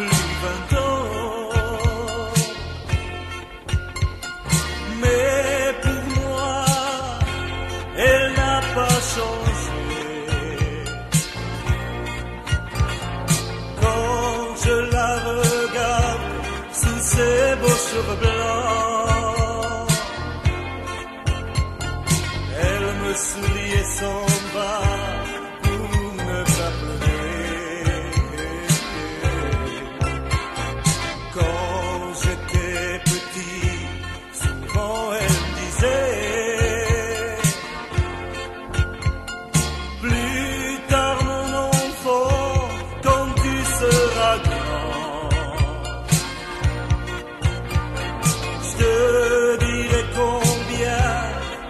even ans, Mais pour moi, elle n'a pas changé. Quand je la regarde sous ses beaux cheveux blancs, elle me sourit et s'en va.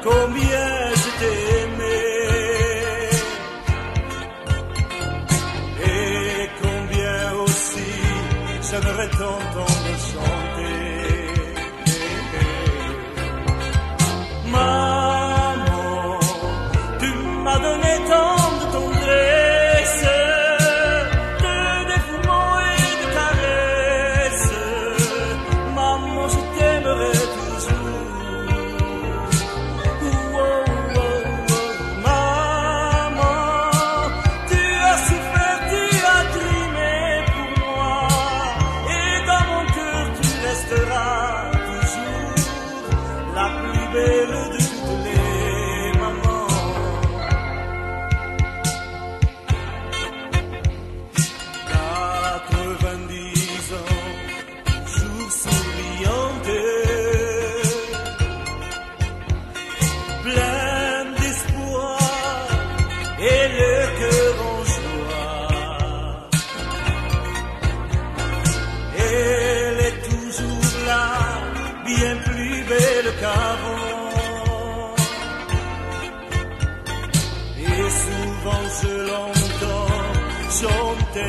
combien je t'ai aimé et combien aussi j'aimerais t'entendre chanter. Ma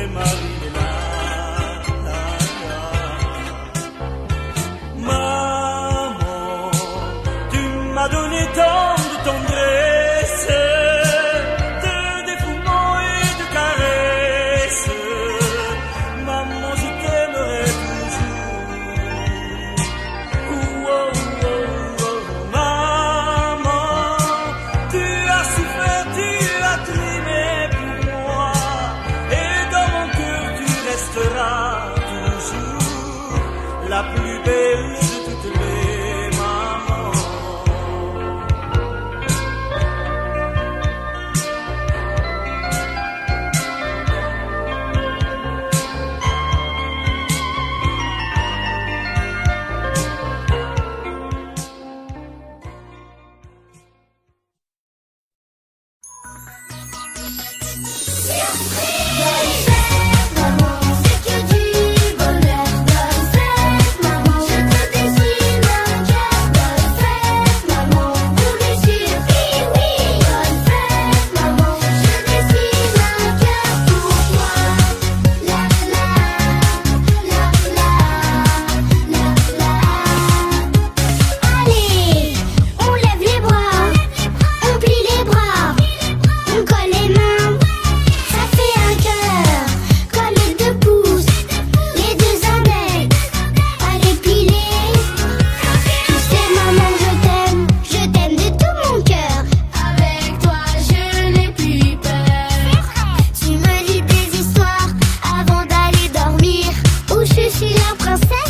my la plus belle français